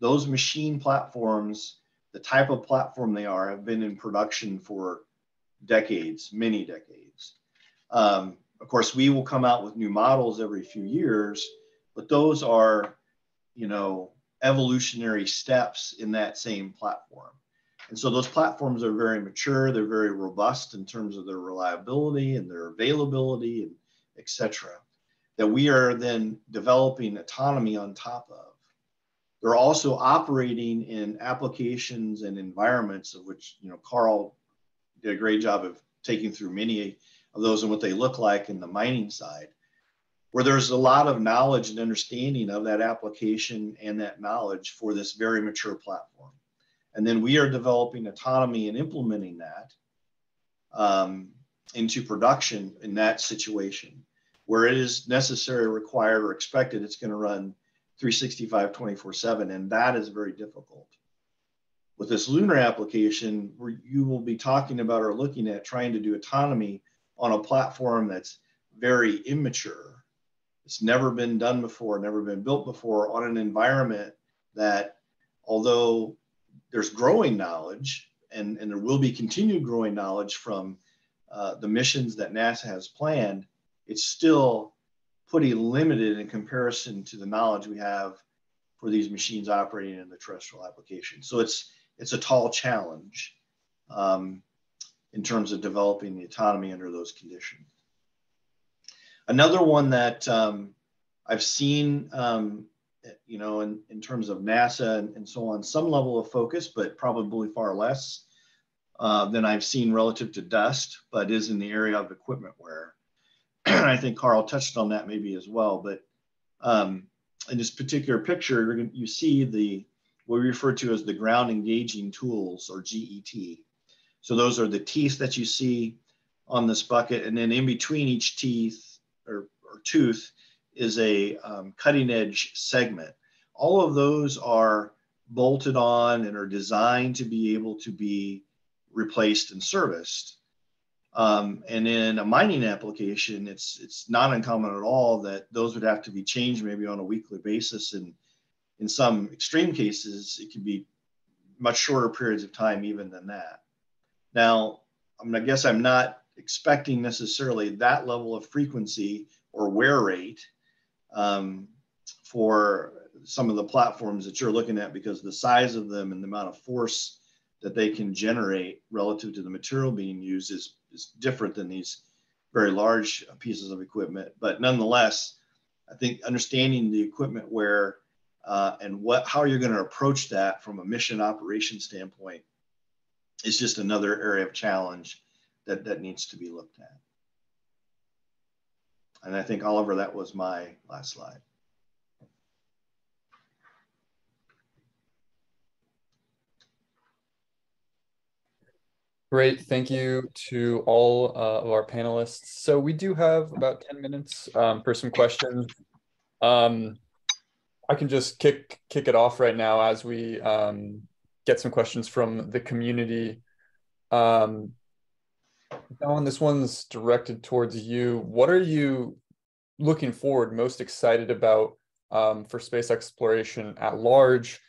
Those machine platforms, the type of platform they are, have been in production for decades, many decades. Um, of course, we will come out with new models every few years, but those are, you know, evolutionary steps in that same platform. And so those platforms are very mature, they're very robust in terms of their reliability and their availability and et cetera, that we are then developing autonomy on top of. They're also operating in applications and environments of which, you know, Carl did a great job of taking through many of those and what they look like in the mining side, where there's a lot of knowledge and understanding of that application and that knowledge for this very mature platform. And then we are developing autonomy and implementing that um, into production in that situation where it is necessary, required, or expected, it's going to run 365 24 7. And that is very difficult with this lunar application where you will be talking about or looking at trying to do autonomy on a platform that's very immature it's never been done before never been built before on an environment that although there's growing knowledge and, and there will be continued growing knowledge from uh, the missions that nasa has planned it's still pretty limited in comparison to the knowledge we have for these machines operating in the terrestrial application so it's it's a tall challenge um, in terms of developing the autonomy under those conditions. Another one that um, I've seen, um, you know, in, in terms of NASA and, and, so on, some level of focus, but probably far less uh, than I've seen relative to dust, but is in the area of equipment wear. I think Carl touched on that maybe as well, but um, in this particular picture, you see the what we refer to as the ground engaging tools or GET. So those are the teeth that you see on this bucket. And then in between each teeth or, or tooth is a um, cutting edge segment. All of those are bolted on and are designed to be able to be replaced and serviced. Um, and in a mining application, it's it's not uncommon at all that those would have to be changed maybe on a weekly basis and in some extreme cases, it can be much shorter periods of time even than that. Now, I, mean, I guess I'm not expecting necessarily that level of frequency or wear rate um, for some of the platforms that you're looking at because the size of them and the amount of force that they can generate relative to the material being used is, is different than these very large pieces of equipment. But nonetheless, I think understanding the equipment wear uh, and what how you're going to approach that from a mission operation standpoint is just another area of challenge that that needs to be looked at. And I think Oliver, that was my last slide. Great, thank you to all uh, of our panelists. So we do have about 10 minutes um, for some questions. Um, I can just kick kick it off right now as we um, get some questions from the community. Um, Don, this one's directed towards you. What are you looking forward most excited about um, for space exploration at large?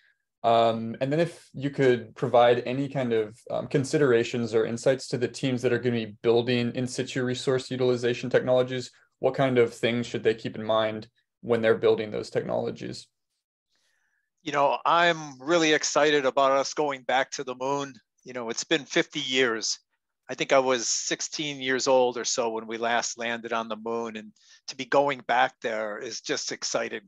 Um, and then if you could provide any kind of um, considerations or insights to the teams that are going to be building in situ resource utilization technologies, what kind of things should they keep in mind when they're building those technologies? You know, I'm really excited about us going back to the moon. You know, it's been 50 years. I think I was 16 years old or so when we last landed on the moon. And to be going back there is just exciting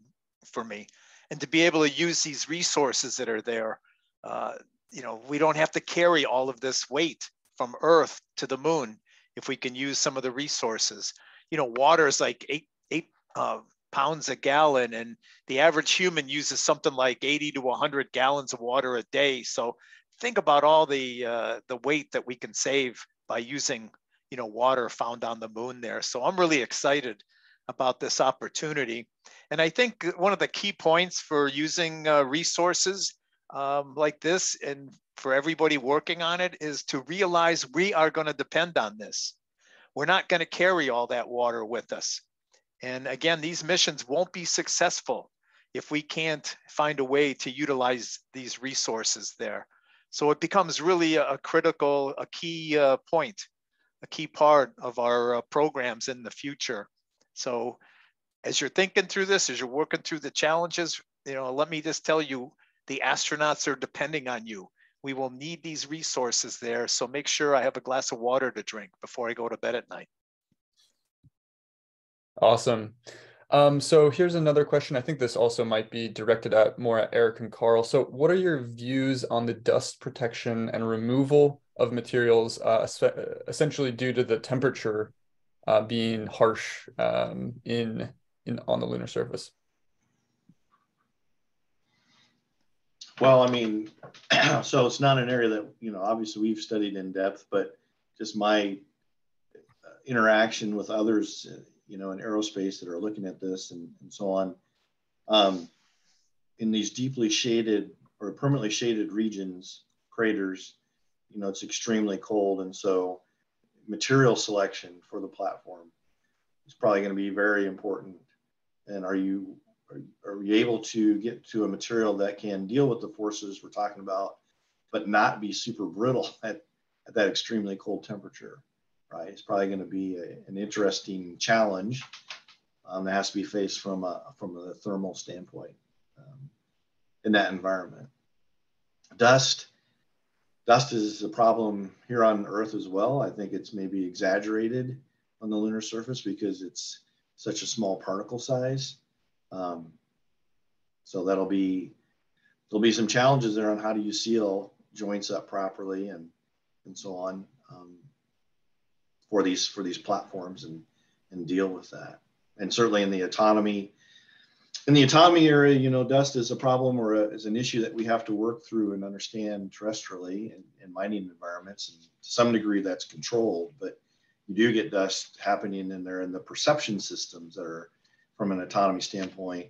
for me and to be able to use these resources that are there. Uh, you know, we don't have to carry all of this weight from Earth to the moon if we can use some of the resources. You know, water is like eight eight uh, pounds a gallon, and the average human uses something like 80 to 100 gallons of water a day. So think about all the uh, the weight that we can save by using you know water found on the moon there. So I'm really excited about this opportunity. And I think one of the key points for using uh, resources um, like this and for everybody working on it is to realize we are going to depend on this. We're not going to carry all that water with us. And again, these missions won't be successful if we can't find a way to utilize these resources there. So it becomes really a, critical, a key uh, point, a key part of our uh, programs in the future. So as you're thinking through this, as you're working through the challenges, you know, let me just tell you, the astronauts are depending on you. We will need these resources there. So make sure I have a glass of water to drink before I go to bed at night. Awesome. Um, so here's another question. I think this also might be directed at more at Eric and Carl. So what are your views on the dust protection and removal of materials, uh, essentially due to the temperature uh, being harsh um, in in on the lunar surface? Well, I mean, so it's not an area that you know obviously we've studied in depth, but just my uh, interaction with others, uh, you know, in aerospace that are looking at this and, and so on. Um, in these deeply shaded or permanently shaded regions, craters, you know, it's extremely cold, and so material selection for the platform is probably going to be very important. And are you are, are you able to get to a material that can deal with the forces we're talking about, but not be super brittle at, at that extremely cold temperature, right? It's probably going to be a, an interesting challenge um, that has to be faced from a from a thermal standpoint um, in that environment. Dust dust is a problem here on Earth as well. I think it's maybe exaggerated on the lunar surface because it's such a small particle size. Um, so that'll be there'll be some challenges there on how do you seal joints up properly and and so on um, for these for these platforms and and deal with that. And certainly in the autonomy in the autonomy area, you know, dust is a problem or a, is an issue that we have to work through and understand terrestrially in, in mining environments. And to some degree, that's controlled, but you do get dust happening in there, and the perception systems that are, from an autonomy standpoint,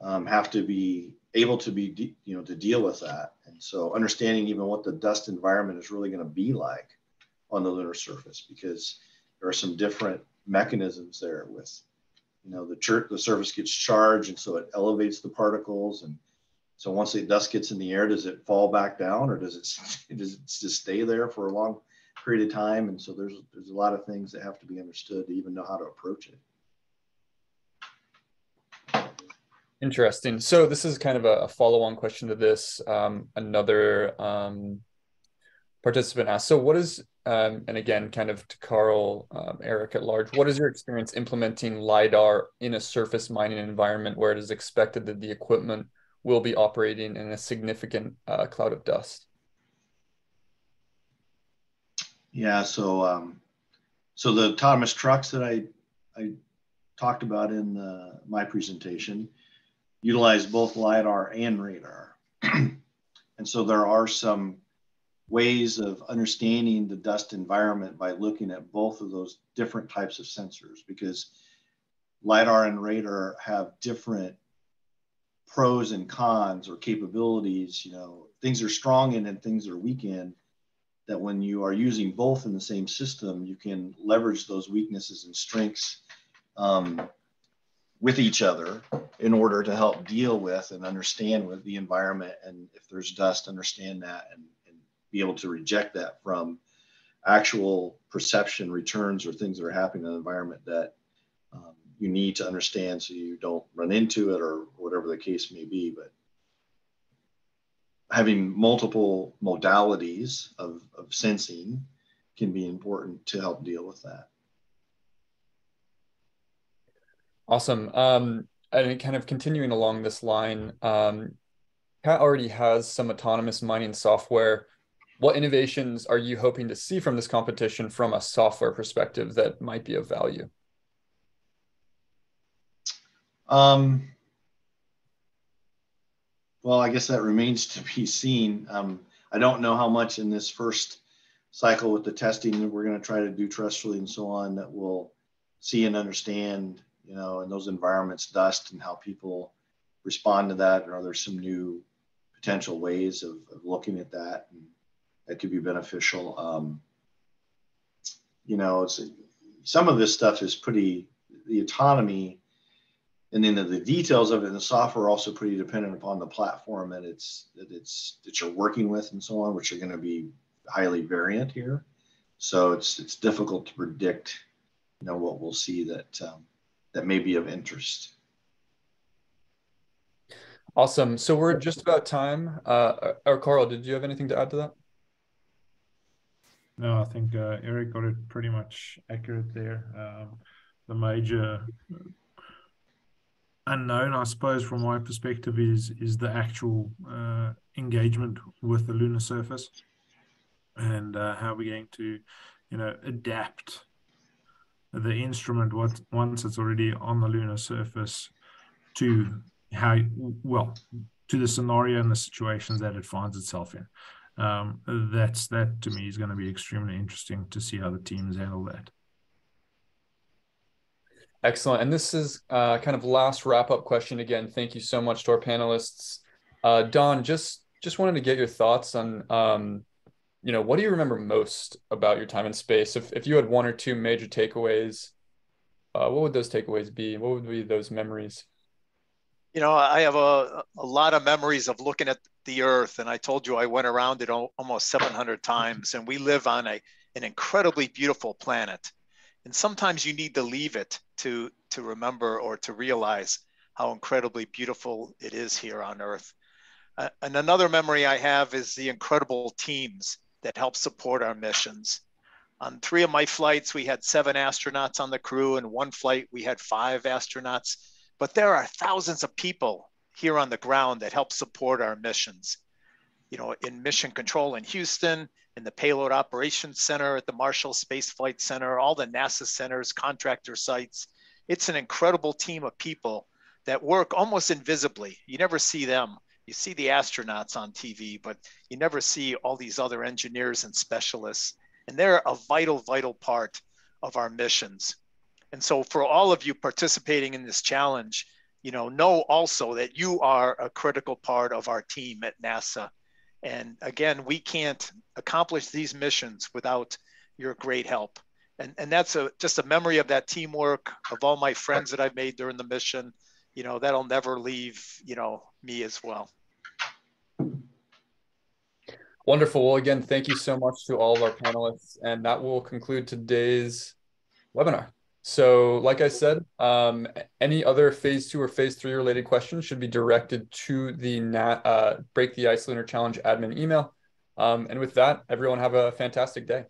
um, have to be able to be, de- you know, to deal with that. And so, understanding even what the dust environment is really going to be like on the lunar surface, because there are some different mechanisms there with you know, the church, the surface gets charged and so it elevates the particles. And so once the dust gets in the air, does it fall back down or does it, does it just stay there for a long period of time? And so there's, there's a lot of things that have to be understood to even know how to approach it. Interesting. So this is kind of a, follow-on question to this. Um, another um, participant asked, so what is um, and again, kind of to Carl, um, Eric at large, what is your experience implementing LiDAR in a surface mining environment where it is expected that the equipment will be operating in a significant uh, cloud of dust? Yeah, so um, so the autonomous trucks that I, I talked about in uh, my presentation utilize both LiDAR and radar. and so there are some ways of understanding the dust environment by looking at both of those different types of sensors because LiDAR and radar have different pros and cons or capabilities. You know, things are strong in and things are weak in. That when you are using both in the same system, you can leverage those weaknesses and strengths um, with each other in order to help deal with and understand with the environment and if there's dust understand that and, be able to reject that from actual perception returns or things that are happening in the environment that um, you need to understand so you don't run into it or whatever the case may be but having multiple modalities of, of sensing can be important to help deal with that Awesome. Um, and kind of continuing along this line, um, Cat already has some autonomous mining software. What innovations are you hoping to see from this competition from a software perspective that might be of value? Um, well, I guess that remains to be seen. Um, I don't know how much in this first cycle with the testing that we're going to try to do terrestrially and so on that we'll see and understand you know, in those environments, dust and how people respond to that? Or are there some new potential ways of, of looking at that and that could be beneficial? Um, you know, some of this stuff is pretty the autonomy and then the, the details of it and the software are also pretty dependent upon the platform that it's that it's that you're working with and so on, which are going to be highly variant here. So it's it's difficult to predict, you know, what we'll see that um, that may be of interest. Awesome. So we're just about time. Uh, or Carl, did you have anything to add to that? No, I think uh, Eric got it pretty much accurate there. Um, the major unknown, I suppose, from my perspective, is is the actual uh, engagement with the lunar surface, and uh, how we're going to, you know, adapt the instrument what once it's already on the lunar surface to how well to the scenario and the situations that it finds itself in um, that's that to me is going to be extremely interesting to see how the teams handle that excellent and this is uh, kind of last wrap up question again thank you so much to our panelists uh, don just just wanted to get your thoughts on um, you know, what do you remember most about your time in space? If if you had one or two major takeaways, uh, what would those takeaways be? What would be those memories? You know, I have a, a lot of memories of looking at the Earth, and I told you I went around it almost 700 times, and we live on a an incredibly beautiful planet. And sometimes you need to leave it to to remember or to realize how incredibly beautiful it is here on Earth. Uh, and another memory I have is the incredible teams that help support our missions. On three of my flights, we had seven astronauts on the crew, and one flight, we had five astronauts. But there are thousands of people here on the ground that help support our missions. You know, in mission control in Houston, in the Payload Operations Center at the Marshall Space Flight Center, all the NASA centers, contractor sites. It's an incredible team of people that work almost invisibly. You never see them, you see the astronauts on TV, but you never see all these other engineers and specialists. And they're a vital, vital part of our missions. And so for all of you participating in this challenge, you know, know also that you are a critical part of our team at NASA. And again, we can't accomplish these missions without your great help. And, and that's a, just a memory of that teamwork of all my friends that I've made during the mission. You know, that'll never leave, you know, me as well. Wonderful. Well, again, thank you so much to all of our panelists. And that will conclude today's webinar. So like I said, um, any other phase two or phase three related questions should be directed to the NAT, uh, Break the Ice Lunar Challenge admin email. Um, and with that, everyone have a fantastic day.